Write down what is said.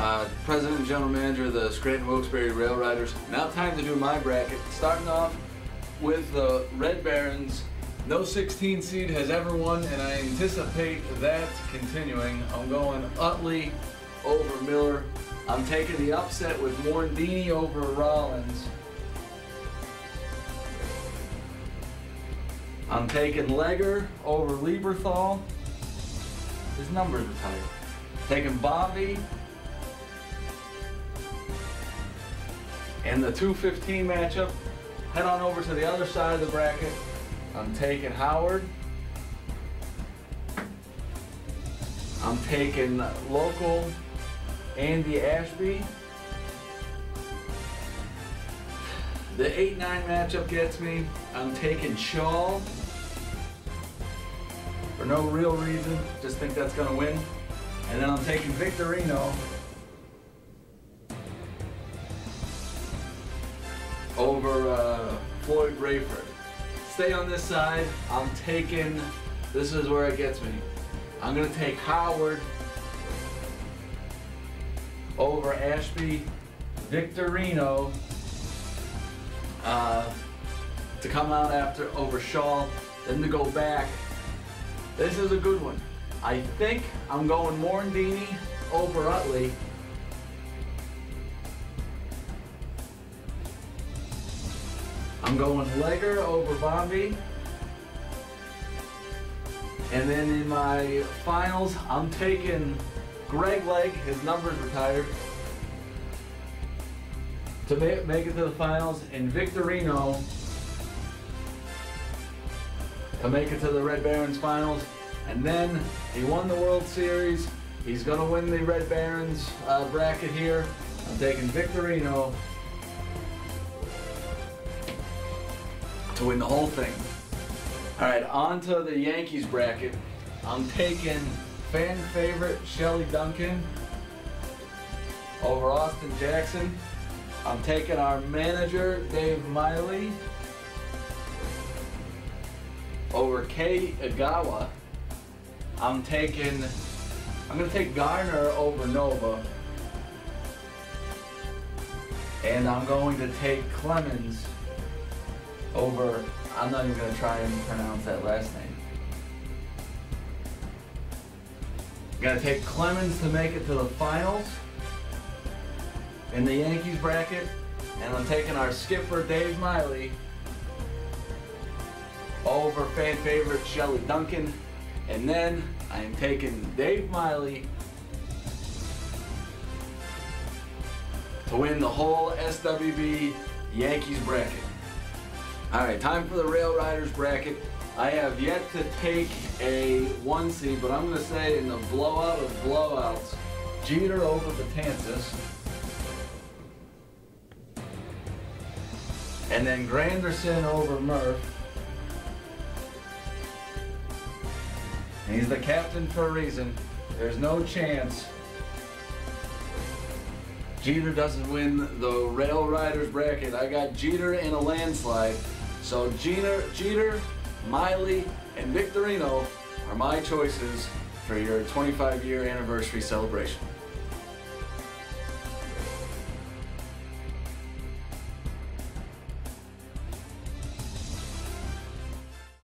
Uh, manager of the Scranton Wilkes-Barre Rail Riders. Now time to do my bracket. Starting off with the Red Barons. No 16 seed has ever won, and I anticipate that continuing. I'm going Utley over Miller. I'm taking the upset with Morandini over Rollins. I'm taking Legger over Lieberthal. His numbers are tight. Taking Bobby. And the 215 matchup. Head on over to the other side of the bracket. I'm taking Howard. I'm taking local Andy Ashby. The 8-9 matchup gets me. I'm taking Shaw. For no real reason. Just think that's going to win. And then I'm taking Victorino. Over uh, Floyd Rayford. Stay on this side. I'm taking, this is where it gets me. I'm to take Howard over Ashby, Victorino uh, to come out after over Shaw, then to go back. This is a good one. I think I'm going Morandini over Utley. I'm going Legger over Bombi. And then in my finals, I'm taking Greg Legg. His number's retired. To make, make it to the finals. And Victorino to make it to the Red Barons finals. And then he won the World Series. He's going to win the Red Barons uh, bracket here. I'm taking Victorino to win the whole thing. All right, on to the Yankees bracket. I'm taking fan favorite Shelley Duncan over Austin Jackson. I'm taking our manager Dave Miley over Kei Igawa. I'm taking, I'm gonna take Gardner over Nova. And I'm going to take Clemens over, I'm not even gonna try and pronounce that last name. Gonna take Clemens to make it to the finals in the Yankees bracket. And I'm taking our skipper, Dave Miley, over fan favorite Shelley Duncan. And then I am taking Dave Miley to win the whole SWB Yankees bracket. All right, time for the Rail Riders bracket. I have yet to take a one seed, but I'm going to say in the blowout of blowouts, Jeter over Betances. And then Granderson over Murph. He's the captain for a reason. There's no chance Jeter doesn't win the Rail Riders bracket. I got Jeter in a landslide. So Jeter, Jeter, Miley, and Victorino are my choices for your 25 year anniversary celebration.